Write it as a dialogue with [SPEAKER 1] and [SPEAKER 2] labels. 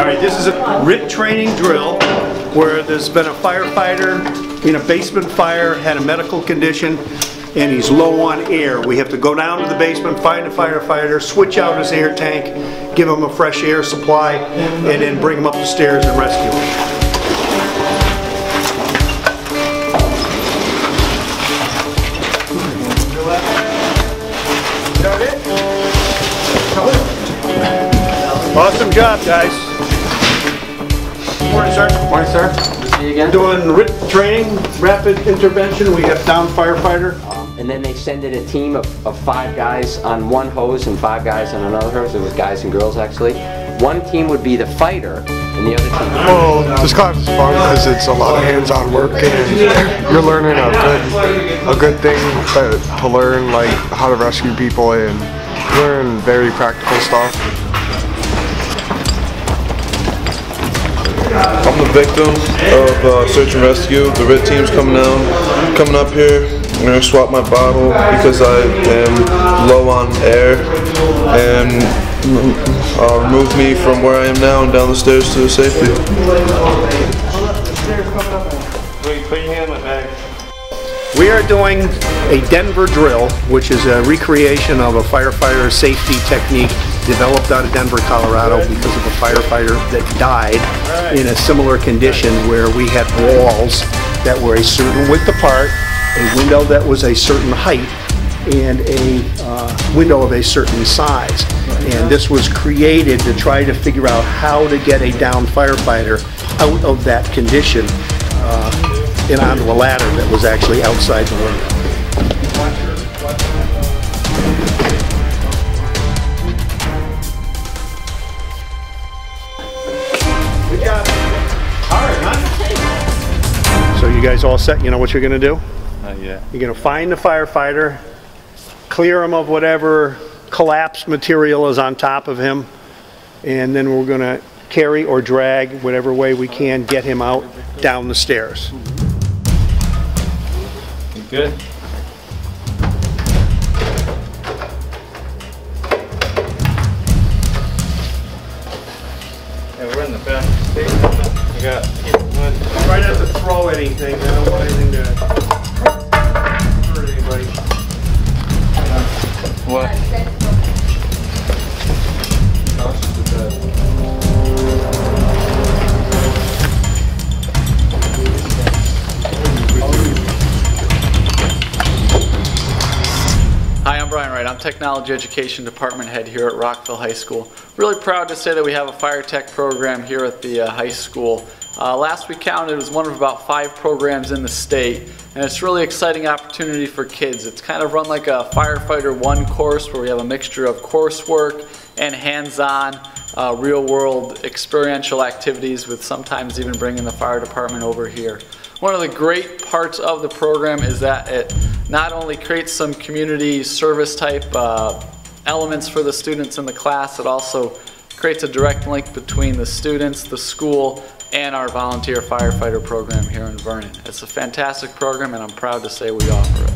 [SPEAKER 1] All right, this is a RIT training drill where there's been a firefighter in a basement fire, had a medical condition, and he's low on air. We have to go down to the basement, find a firefighter, switch out his air tank, give him a fresh air supply, and then bring him up the stairs and rescue him. Awesome job, guys. Morning, sir.
[SPEAKER 2] Morning, sir. Good to see you again.
[SPEAKER 1] Doing RIT training, rapid intervention. We have down firefighter.
[SPEAKER 2] And then they sent in a team of, of five guys on one hose and five guys on another hose. It was guys and girls, actually. One team would be the fighter, and the other team.
[SPEAKER 3] Well, this class is fun because it's a lot of hands-on work and you're learning a good, a good thing to, to learn, like how to rescue people and learn very practical stuff.
[SPEAKER 4] I'm the victim of uh, search and rescue. The red team's coming down, coming up here. I'm gonna swap my bottle because I am low on air and uh, remove me from where I am now and down the stairs to safety.
[SPEAKER 1] We are doing a Denver drill, which is a recreation of a firefighter safety technique developed out of Denver, Colorado because of a firefighter that died in a similar condition where we had walls that were a certain width apart, a window that was a certain height, and a uh, window of a certain size. And this was created to try to figure out how to get a downed firefighter out of that condition uh, and onto a ladder that was actually outside the window. Good job. Hard, huh? So you guys all set? You know what you're gonna do?
[SPEAKER 5] Not yet.
[SPEAKER 1] You're gonna find the firefighter, clear him of whatever collapsed material is on top of him, and then we're gonna carry or drag, whatever way we can, get him out down the stairs.
[SPEAKER 5] You good? State. We got
[SPEAKER 1] Try not to throw anything, I don't want anything to hurt anybody.
[SPEAKER 5] what? Hi, I'm Brian Wright. I'm Technology Education Department Head here at Rockville High School. Really proud to say that we have a fire tech program here at the uh, high school. Uh, last we counted, it was one of about five programs in the state, and it's really exciting opportunity for kids. It's kind of run like a firefighter one course where we have a mixture of coursework and hands-on, uh, real-world experiential activities with sometimes even bringing the fire department over here. One of the great parts of the program is that it not only creates some community service type uh, elements for the students in the class, it also creates a direct link between the students, the school, and our volunteer firefighter program here in Vernon. It's a fantastic program and I'm proud to say we offer it.